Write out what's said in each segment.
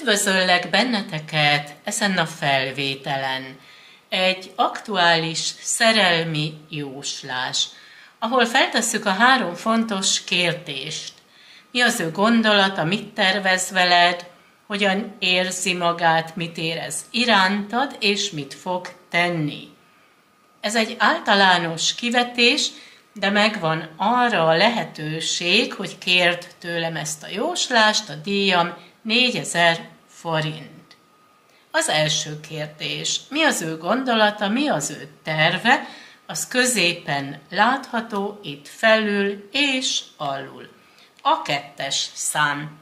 Üdvözöllek benneteket ezen a felvételen. Egy aktuális szerelmi jóslás, ahol feltesszük a három fontos kérdést. Mi az ő gondolata, mit tervez veled, hogyan érzi magát, mit érez irántad, és mit fog tenni. Ez egy általános kivetés, de megvan arra a lehetőség, hogy kért tőlem ezt a jóslást, a díjam 4000 forint. Az első kérdés, mi az ő gondolata, mi az ő terve, az középen látható itt felül és alul. A kettes szám.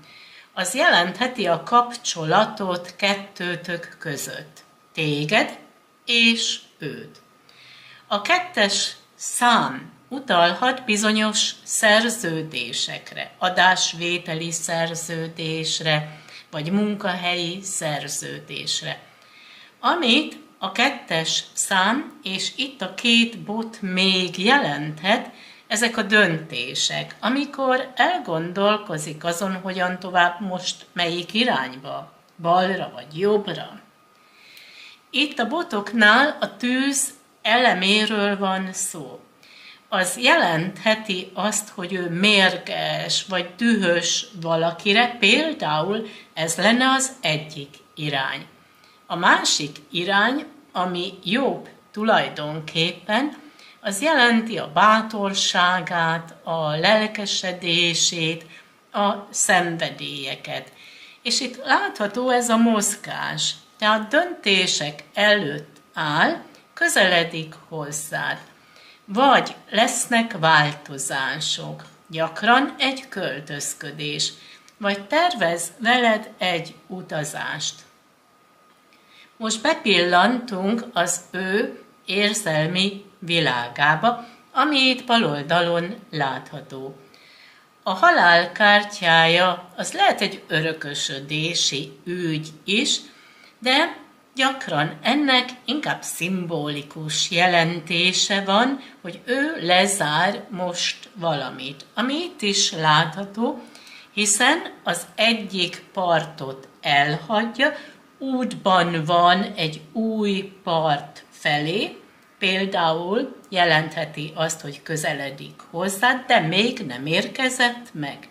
Az jelentheti a kapcsolatot kettőtök között. Téged és őt. A kettes szám utalhat bizonyos szerződésekre, adásvételi szerződésre, vagy munkahelyi szerződésre. Amit a kettes szám, és itt a két bot még jelenthet, ezek a döntések, amikor elgondolkozik azon, hogyan tovább most melyik irányba, balra vagy jobbra. Itt a botoknál a tűz eleméről van szó az jelentheti azt, hogy ő mérges vagy dühös valakire, például ez lenne az egyik irány. A másik irány, ami jobb tulajdonképpen, az jelenti a bátorságát, a lelkesedését, a szenvedélyeket. És itt látható ez a mozgás. Tehát döntések előtt áll, közeledik hozzád vagy lesznek változások, gyakran egy költözködés, vagy tervez veled egy utazást. Most bepillantunk az ő érzelmi világába, ami itt bal látható. A halál kártyája az lehet egy örökösödési ügy is, de Gyakran ennek inkább szimbolikus jelentése van, hogy ő lezár most valamit, ami itt is látható, hiszen az egyik partot elhagyja, útban van egy új part felé, például jelentheti azt, hogy közeledik hozzá, de még nem érkezett meg.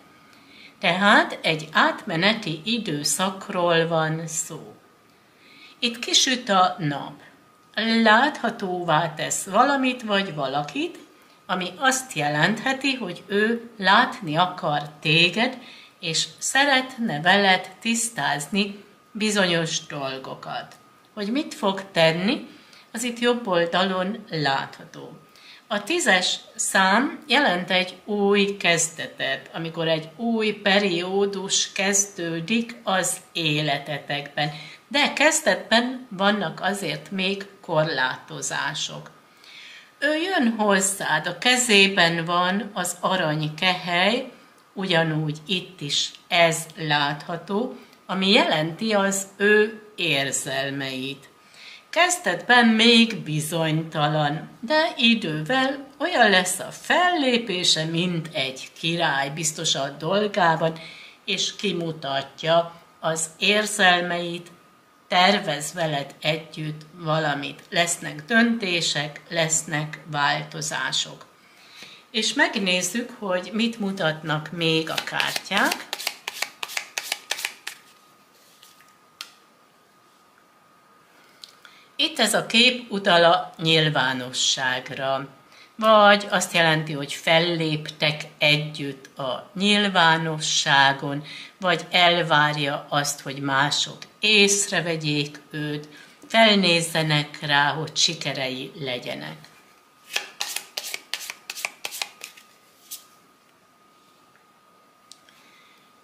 Tehát egy átmeneti időszakról van szó. Itt kisüt a nap. Láthatóvá tesz valamit vagy valakit, ami azt jelentheti, hogy ő látni akar téged, és szeretne veled tisztázni bizonyos dolgokat. Hogy mit fog tenni, az itt jobb oldalon látható. A tízes szám jelent egy új kezdetet, amikor egy új periódus kezdődik az életetekben. De kezdetben vannak azért még korlátozások. Ő jön hozzád, a kezében van az arany kehely, ugyanúgy itt is ez látható, ami jelenti az ő érzelmeit. Kezdetben még bizonytalan, de idővel olyan lesz a fellépése, mint egy király biztos a dolgában, és kimutatja az érzelmeit, tervez veled együtt valamit. Lesznek döntések, lesznek változások. És megnézzük, hogy mit mutatnak még a kártyák. Itt ez a kép utal a nyilvánosságra, vagy azt jelenti, hogy felléptek együtt a nyilvánosságon, vagy elvárja azt, hogy mások észrevegyék őt, felnézzenek rá, hogy sikerei legyenek.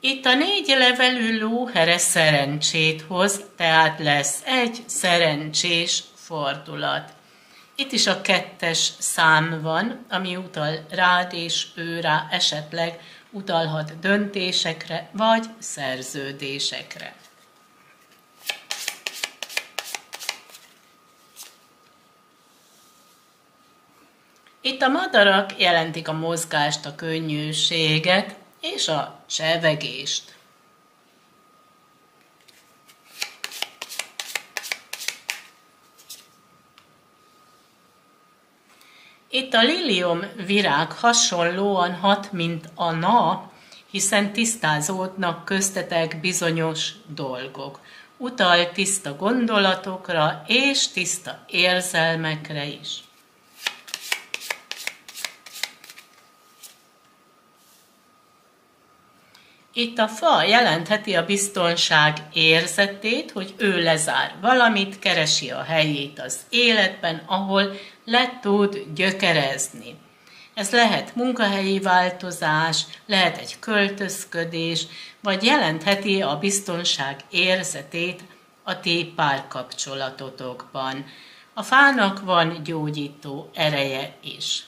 Itt a négy levelű lóhere szerencsét hoz, tehát lesz egy szerencsés fordulat. Itt is a kettes szám van, ami utal rád és ő esetleg utalhat döntésekre vagy szerződésekre. Itt a madarak jelentik a mozgást, a könnyűséget és a csevegést. Itt a lilium virág hasonlóan hat, mint a na, hiszen tisztázódnak köztetek bizonyos dolgok. Utal tiszta gondolatokra és tiszta érzelmekre is. Itt a fa jelentheti a biztonság érzetét, hogy ő lezár valamit, keresi a helyét az életben, ahol le tud gyökerezni. Ez lehet munkahelyi változás, lehet egy költözködés, vagy jelentheti a biztonság érzetét a ti párkapcsolatotokban. A fának van gyógyító ereje is.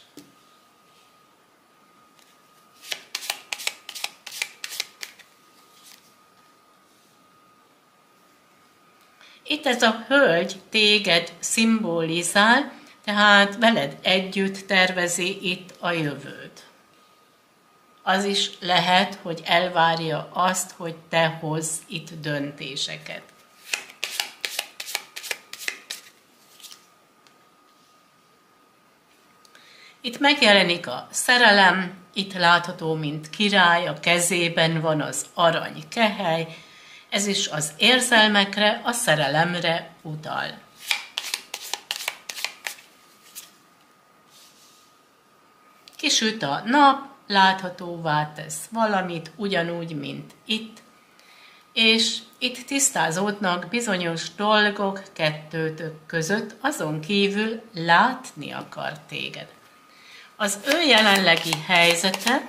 Itt ez a hölgy téged szimbolizál, tehát veled együtt tervezi itt a jövőt. Az is lehet, hogy elvárja azt, hogy te hozz itt döntéseket. Itt megjelenik a szerelem, itt látható, mint király, a kezében van az arany kehely, ez is az érzelmekre, a szerelemre utal. Kisüt a nap, láthatóvá tesz valamit, ugyanúgy, mint itt, és itt tisztázódnak bizonyos dolgok kettőtök között, azon kívül látni akar téged. Az ő jelenlegi helyzete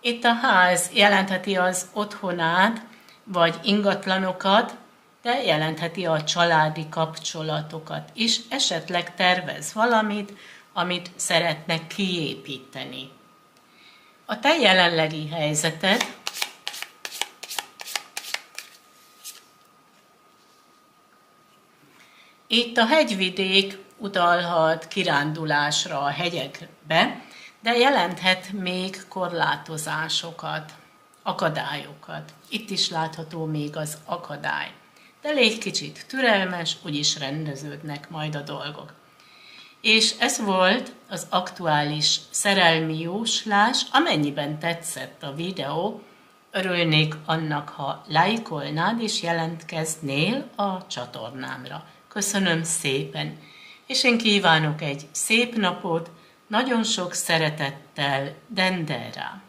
Itt a ház jelentheti az otthonát, vagy ingatlanokat, de jelentheti a családi kapcsolatokat is, esetleg tervez valamit, amit szeretne kiépíteni. A te jelenlegi helyzeted Itt a hegyvidék utalhat kirándulásra a hegyekbe, de jelenthet még korlátozásokat, akadályokat. Itt is látható még az akadály. De légy kicsit türelmes, úgyis rendeződnek majd a dolgok. És ez volt az aktuális szerelmi jóslás, amennyiben tetszett a videó, örülnék annak, ha lájkolnád és jelentkeznél a csatornámra. Köszönöm szépen, és én kívánok egy szép napot, nagyon sok szeretettel, Dendera.